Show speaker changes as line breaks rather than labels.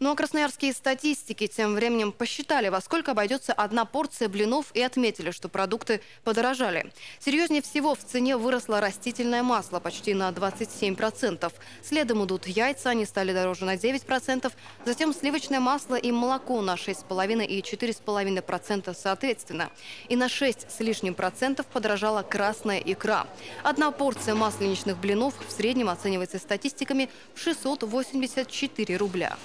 Ну а красноярские статистики тем временем посчитали, во сколько обойдется одна порция блинов и отметили, что продукты подорожали. Серьезнее всего в цене выросло растительное масло почти на 27%. Следом идут яйца, они стали дороже на 9%. Затем сливочное масло и молоко на 6,5% и 4,5% соответственно. И на 6 с лишним процентов подорожала красная икра. Одна порция масленичных блинов в среднем оценивается статистиками в 684 рубля.